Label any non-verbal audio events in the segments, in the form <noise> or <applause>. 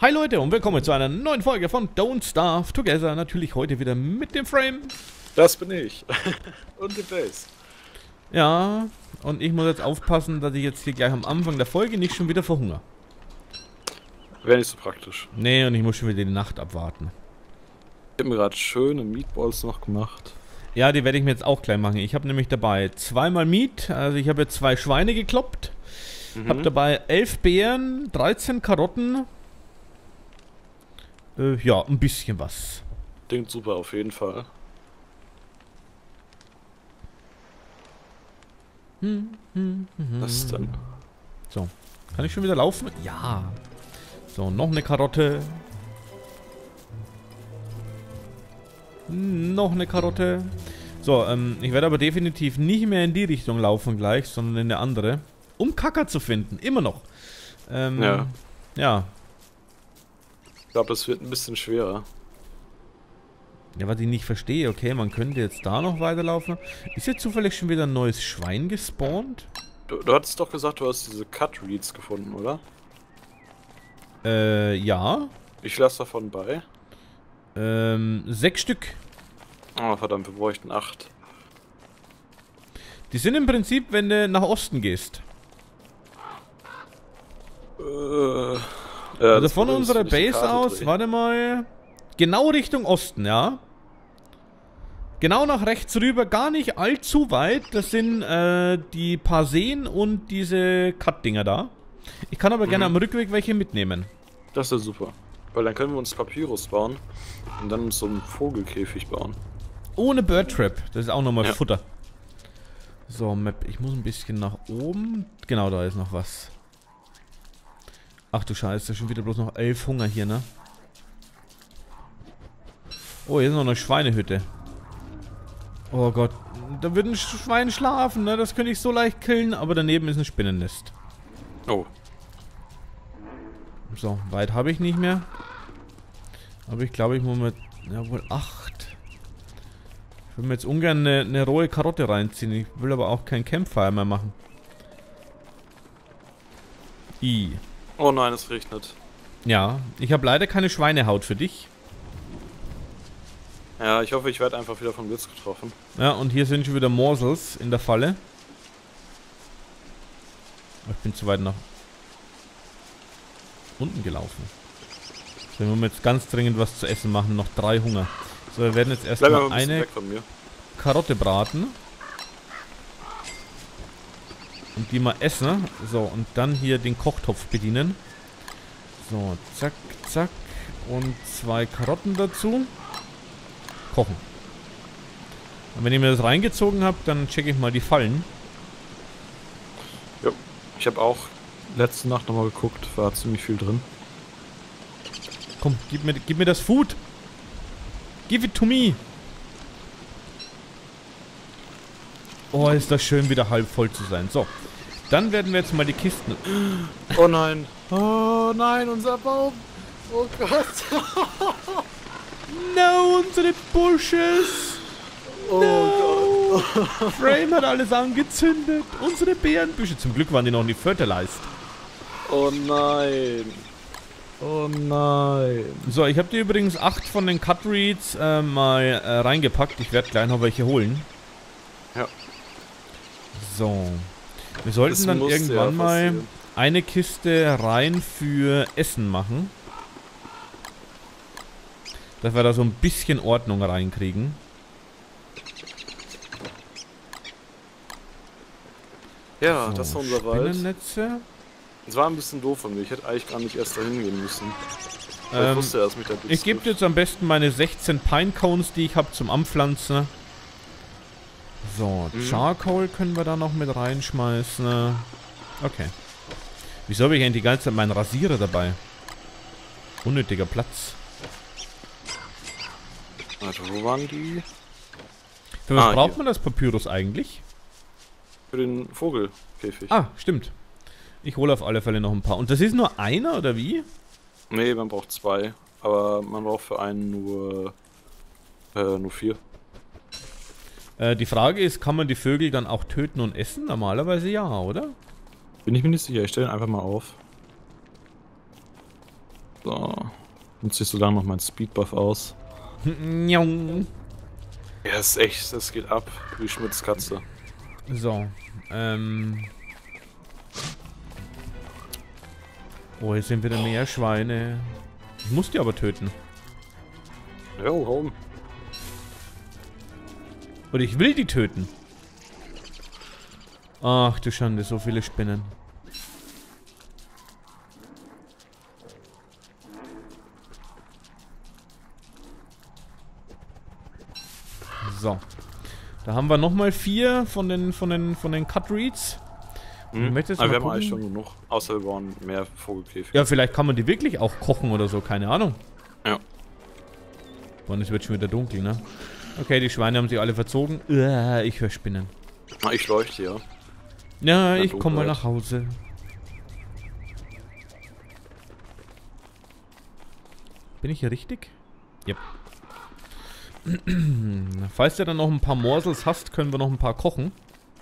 Hi Leute und willkommen zu einer neuen Folge von Don't Starve Together. Natürlich heute wieder mit dem Frame. Das bin ich. <laughs> und dem Base. Ja, und ich muss jetzt aufpassen, dass ich jetzt hier gleich am Anfang der Folge nicht schon wieder verhungere. Wäre nicht so praktisch. Nee, und ich muss schon wieder die Nacht abwarten. Ich habe mir gerade schöne Meatballs noch gemacht. Ja, die werde ich mir jetzt auch gleich machen. Ich habe nämlich dabei zweimal Meat, also ich habe jetzt zwei Schweine gekloppt. Mhm. Habe dabei elf Beeren, 13 Karotten. Äh, ja, ein bisschen was. Klingt super auf jeden Fall. Hm, hm, hm, Was ist denn? So. Kann ich schon wieder laufen? Ja. So, noch eine Karotte. Noch eine Karotte. So, ähm, ich werde aber definitiv nicht mehr in die Richtung laufen gleich, sondern in eine andere. Um Kacker zu finden, immer noch. Ähm, ja. Ja. Ich glaube, das wird ein bisschen schwerer. Ja, was ich nicht verstehe, okay, man könnte jetzt da noch weiterlaufen. Ist jetzt zufällig schon wieder ein neues Schwein gespawnt? Du, du hattest doch gesagt, du hast diese Cut Reads gefunden, oder? Äh, ja. Ich lasse davon bei. Ähm, sechs Stück. Oh, verdammt, wir bräuchten acht. Die sind im Prinzip, wenn du nach Osten gehst. Äh, ja, also von unserer Base aus, drehen. warte mal. Genau Richtung Osten, ja. Genau nach rechts rüber, gar nicht allzu weit. Das sind äh, die paar Seen und diese Cut-Dinger da. Ich kann aber mhm. gerne am Rückweg welche mitnehmen. Das ist super. Weil dann können wir uns Papyrus bauen und dann so einen Vogelkäfig bauen. Ohne Bird Trap. Das ist auch nochmal ja. Futter. So, Map. Ich muss ein bisschen nach oben. Genau, da ist noch was. Ach du Scheiße, schon wieder bloß noch elf Hunger hier, ne? Oh, hier ist noch eine Schweinehütte. Oh Gott. Da wird ein Schwein schlafen, ne? Das könnte ich so leicht killen, aber daneben ist ein Spinnennest. Oh. So, weit habe ich nicht mehr. Aber ich glaube, ich muss mit... Ja, wohl acht. Ich will mir jetzt ungern eine, eine rohe Karotte reinziehen. Ich will aber auch kein Campfire mehr machen. I. Oh nein, es regnet. Ja, ich habe leider keine Schweinehaut für dich. Ja, ich hoffe, ich werde einfach wieder vom Blitz getroffen. Ja, und hier sind schon wieder Morsels in der Falle. Ich bin zu weit nach unten gelaufen. So, wir müssen jetzt ganz dringend was zu essen machen. Noch drei Hunger. So, wir werden jetzt erstmal ein eine Karotte braten. Und die mal essen. So, und dann hier den Kochtopf bedienen. So, zack, zack. Und zwei Karotten dazu. Kochen. Und wenn ihr mir das reingezogen habt, dann checke ich mal die Fallen. Ja, ich habe auch letzte Nacht nochmal geguckt. War ziemlich viel drin. Komm, gib mir, gib mir das Food. Give it to me. Oh, ist das schön, wieder halb voll zu sein. So, dann werden wir jetzt mal die Kisten... Oh nein. Oh nein, unser Baum. Oh Gott. <laughs> no, unsere Bushes. Oh no. Gott. <laughs> Frame hat alles angezündet. Unsere Bärenbüsche. Zum Glück waren die noch nicht fertilized. Oh nein. Oh nein. So, ich habe dir übrigens acht von den Cut Reads äh, mal äh, reingepackt. Ich werde gleich noch welche holen. Ja. So. Wir sollten das dann irgendwann ja mal eine Kiste rein für Essen machen. Dass wir da so ein bisschen Ordnung reinkriegen. Ja, so, das war unser Wald. Es war ein bisschen doof von mir. Ich hätte eigentlich gar nicht erst dahin gehen müssen. Ähm, ich wusste, dass mich der Ich gebe jetzt am besten meine 16 Pine Cones, die ich habe, zum Anpflanzen. So, mhm. Charcoal können wir da noch mit reinschmeißen. Okay. Wieso habe ich eigentlich die ganze Zeit meinen Rasierer dabei? Unnötiger Platz. Warte, wo waren die? Für was ah, braucht hier. man das Papyrus eigentlich? Für den Vogelkäfig. Ah, stimmt. Ich hole auf alle Fälle noch ein paar. Und das ist nur einer, oder wie? Nee, man braucht zwei. Aber man braucht für einen nur, äh, nur vier. Äh, die Frage ist, kann man die Vögel dann auch töten und essen? Normalerweise ja, oder? Bin ich mir nicht sicher. Ich stelle ihn einfach mal auf. So. Nutze ich so lange noch meinen Speedbuff aus. <laughs> ja, ist echt, das geht ab, wie Schmitzkatze. So, ähm. Oh, hier sind wieder mehr Schweine. Ich muss die aber töten. Jo, warum? Oder ich will die töten. Ach du Schande, so viele Spinnen. So. Da haben wir nochmal vier von den von den von den Cut Reads. Mhm. Aber wir gucken? haben eigentlich schon genug, außer wir brauchen mehr Vogelkäfige. Ja, vielleicht kann man die wirklich auch kochen oder so, keine Ahnung. Ja. Und es wird schon wieder dunkel, ne? Okay, die Schweine haben sich alle verzogen. Uah, ich höre Spinnen. Na, ich leuchte, ja. Ja, ich komme mal nach Hause. Bin ich hier richtig? Yep. <clears throat> Falls du dann noch ein paar Morsels hast, können wir noch ein paar kochen.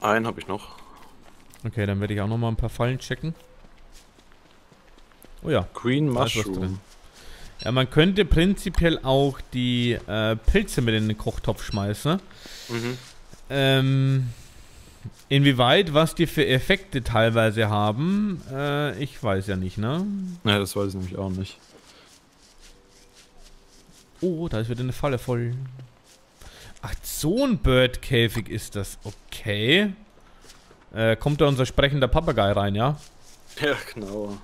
Einen habe ich noch. Okay, dann werde ich auch noch mal ein paar Fallen checken. Oh ja. Green Mushroom. Ja, man könnte prinzipiell auch die äh, Pilze mit in den Kochtopf schmeißen. Mhm. Ähm, inwieweit, was die für Effekte teilweise haben, äh, ich weiß ja nicht, ne? Ja, das weiß ich nämlich auch nicht. Oh, da ist wieder eine Falle voll. Ach, so ein Birdkäfig ist das. Okay. Äh, kommt da unser sprechender Papagei rein, ja? Ja, genau.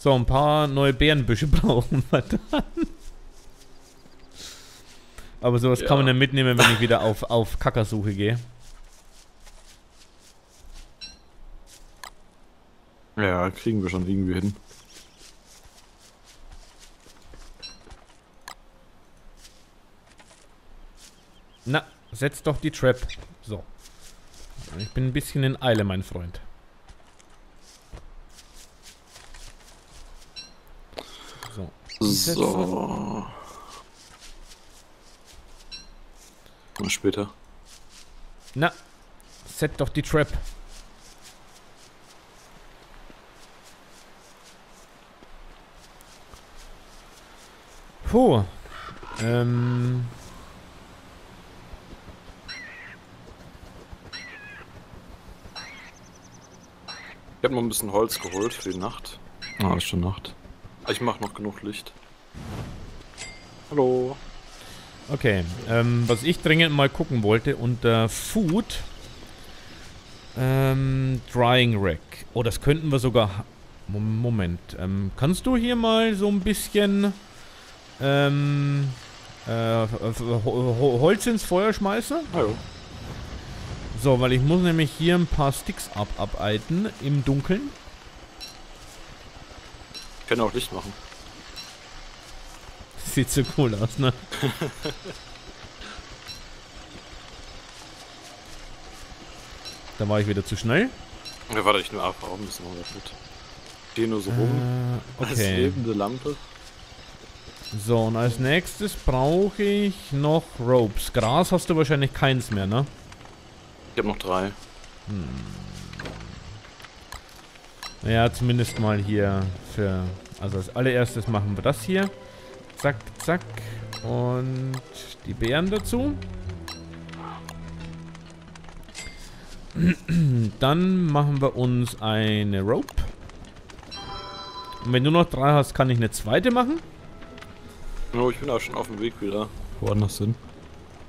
So, ein paar neue Bärenbüsche <laughs> brauchen wir dann. Aber sowas ja. kann man dann mitnehmen, wenn ich wieder auf, auf Kackersuche gehe. Ja, kriegen wir schon irgendwie hin. Na, setz doch die Trap. So. Ich bin ein bisschen in Eile, mein Freund. So. So. Mal später. Na, set doch die Trap. Puh. Ähm. Ich habe noch ein bisschen Holz geholt für die Nacht. Ah, ist schon Nacht. Ich mache noch genug Licht. Hallo. Okay, ähm, was ich dringend mal gucken wollte, unter Food, ähm, Drying Rack. Oh, das könnten wir sogar... Moment, ähm, kannst du hier mal so ein bisschen, ähm, äh, Holz ins Feuer schmeißen? Hallo. So, weil ich muss nämlich hier ein paar Sticks abarbeiten im Dunkeln. Ich kann auch Licht machen. <laughs> Sieht so cool aus, ne? <laughs> da war ich wieder zu schnell. Ja, warte, ich nur ab, auch ein bisschen mit. Stehe nur so rum. Äh, okay. Als lebende Lampe. So, und als nächstes brauche ich noch Ropes. Gras hast du wahrscheinlich keins mehr, ne? Ich habe noch drei. Hm. Ja, zumindest mal hier für... Also als allererstes machen wir das hier. Zack, zack. Und die Beeren dazu. <clears throat> Dann machen wir uns eine Rope. Und wenn du noch drei hast, kann ich eine zweite machen. Oh, ich bin auch schon auf dem Weg wieder. Woanders hin.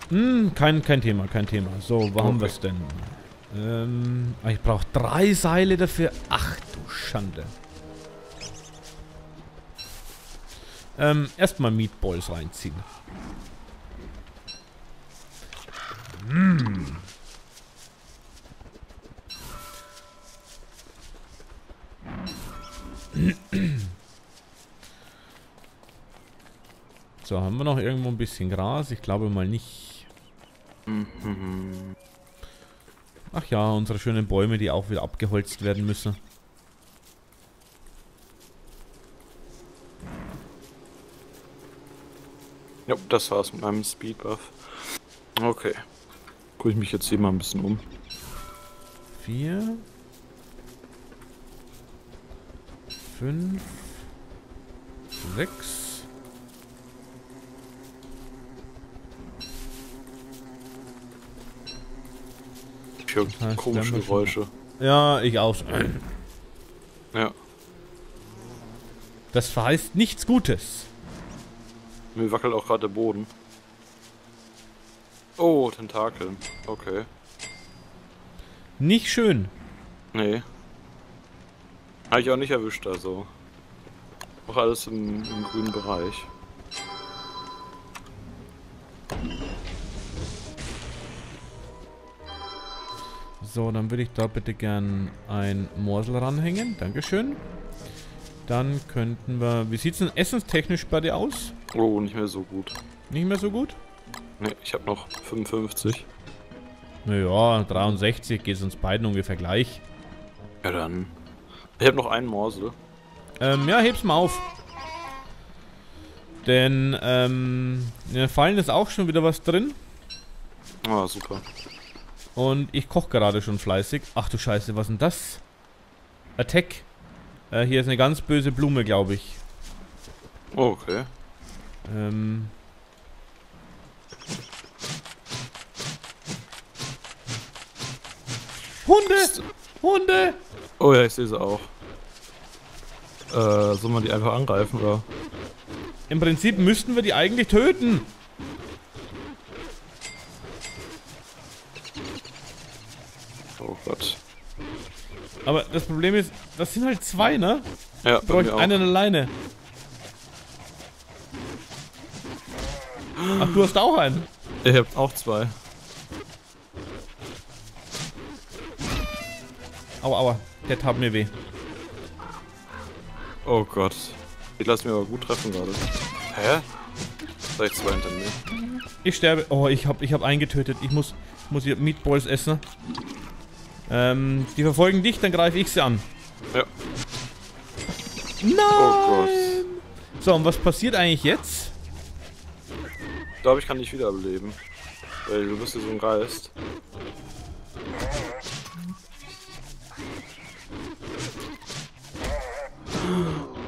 Hm, kein, kein Thema, kein Thema. So, wo okay. haben wir es denn? Ähm, ich brauche drei Seile dafür. Ach du Schande. Ähm, erstmal Meatballs reinziehen. Mmh. So, haben wir noch irgendwo ein bisschen Gras? Ich glaube mal nicht. Ach ja, unsere schönen Bäume, die auch wieder abgeholzt werden müssen. Ja, das war's mit meinem Speedbuff. Okay. Gucke ich mich jetzt hier mal ein bisschen um. Vier. Fünf. Sechs. Ich höre komische Geräusche. Ja, ich auch. Ja. Das verheißt nichts Gutes. Mir wackelt auch gerade der Boden. Oh, Tentakeln. Okay. Nicht schön. Nee. Habe ich auch nicht erwischt, also. Auch alles im, im grünen Bereich. So, dann würde ich da bitte gern ein Morsel ranhängen. Dankeschön. Dann könnten wir... Wie sieht es denn essenstechnisch bei dir aus? Oh, nicht mehr so gut. Nicht mehr so gut? Ne, ich habe noch 55. Naja, 63 geht es uns beiden ungefähr gleich. Ja, dann. Ich habe noch einen Morsel. Ähm, ja, heb's mal auf. Denn, ähm, in den Fallen ist auch schon wieder was drin. Ah, super. Und ich koche gerade schon fleißig. Ach du Scheiße, was ist denn das? Attack. Äh, hier ist eine ganz böse Blume, glaube ich. Oh, okay. Ähm. Hunde! Hunde! Oh ja, ich sehe sie auch. Äh, soll man die einfach angreifen, oder? Im Prinzip müssten wir die eigentlich töten. Oh Gott. Aber das Problem ist, das sind halt zwei, ne? Ja, Brauche ich einen alleine. Ach, du hast auch einen? Ich hab auch zwei. Aua, aua. Der tat mir weh. Oh Gott. Ich lasse mir aber gut treffen gerade. Hä? Ich zwei hinter mir. Ich sterbe. Oh, ich hab, ich hab eingetötet. Ich muss, muss hier Meatballs essen. Ähm, die verfolgen dich, dann greife ich sie an. Ja. Nein! Oh Gott. So, und was passiert eigentlich jetzt? Ich glaube, ich kann dich wiederbeleben. Weil du bist ja so ein Geist.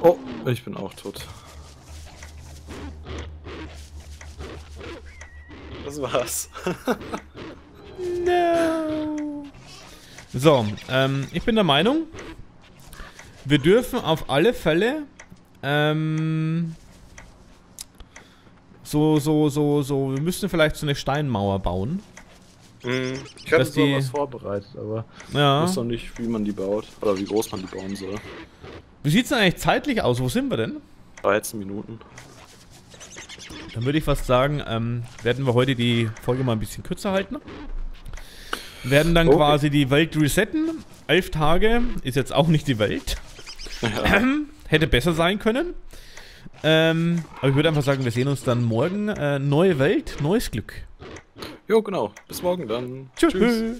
Oh, ich bin auch tot. Das war's. <laughs> no. So, ähm, ich bin der Meinung, wir dürfen auf alle Fälle ähm, so, so, so, so, wir müssen vielleicht so eine Steinmauer bauen. Mhm. Ich hatte so was vorbereitet, aber ja. ich weiß noch nicht, wie man die baut oder wie groß man die bauen soll. Wie sieht es denn eigentlich zeitlich aus? Wo sind wir denn? 13 Minuten. Dann würde ich fast sagen, ähm, werden wir heute die Folge mal ein bisschen kürzer halten. Werden dann okay. quasi die Welt resetten. Elf Tage ist jetzt auch nicht die Welt. Ja. Ähm, <clears throat> hätte besser sein können. Ähm, aber ich würde einfach sagen, wir sehen uns dann morgen. Äh, neue Welt, neues Glück. Jo, genau. Bis morgen dann. Tschüss. Tschüss.